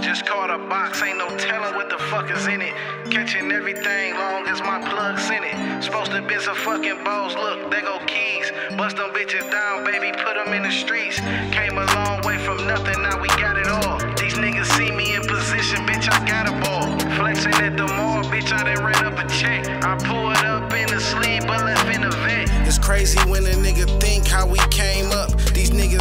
Just caught a box, ain't no telling what the fuck is in it. Catching everything long as my plug's in it. Supposed to be some fucking balls, look, they go keys. Bust them bitches down, baby, put them in the streets. Came a long way from nothing, now we got it all. These niggas see me in position, bitch, I got a ball. Flexing at the mall, bitch, I done ran up a check. I pulled up in the sleeve, but left in the Vette. It's crazy when a nigga think how we came up. These niggas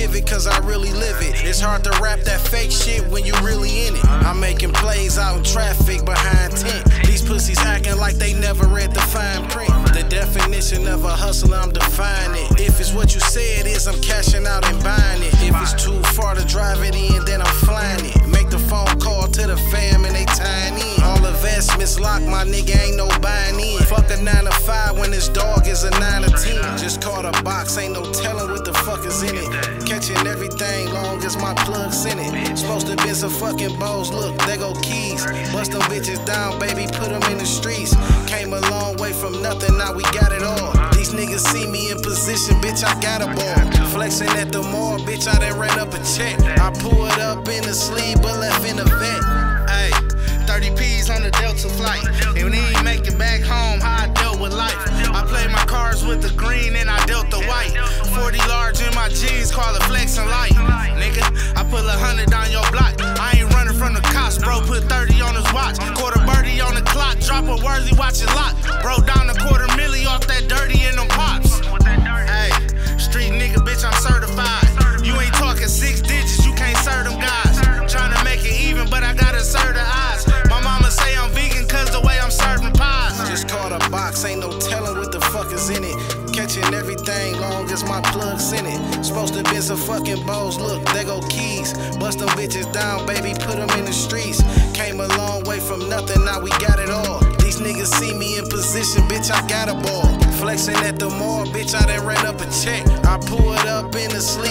pivot, cause I really live it. It's hard to rap that fake shit when you really in it. I'm making plays out in traffic behind tent. These pussies acting like they never read the fine print. The definition of a hustler, I'm defining it. If it's what you say it is, I'm cashing out and buying it. If it's too far to drive it in, then I'm flying it. Make the phone call to the fam and they tying in. All investments locked, my nigga ain't no buying in. Fuck a 9 to 5 when this dog is a 9 to 10. Just caught a box, ain't no telling what the fuck is in it. Catching everything long as my plug's in it. Supposed to be some fucking bows, look, there go keys. Bust them bitches down, baby, put them in the streets. Came a long way from nothing, now we got it all. These niggas see me in position, bitch, I got a ball. Flexing at the mall, bitch, I done ran up a check. I pulled up in the sleeve, but left in the Vette. Ayy, 30 P's on the Delta flight. And when he ain't make it back home, how I dealt with life. I played my cards with the green and I white. 40 large in my jeans, call it flexing light. Nigga, I put a hundred on your block. I ain't running from the cops, bro. Put 30 on his watch. Quarter birdie on the clock, drop a worthy, watch it lock. Bro, down a quarter milli off that dirty in them as my plug's in it. Supposed to be some fucking bows, look, they go keys. Bust them bitches down, baby, put them in the streets. Came a long way from nothing, now we got it all. These niggas see me in position, bitch, I got a ball. Flexing at the mall, bitch, I done ran up a check. I pulled up in the sleeve,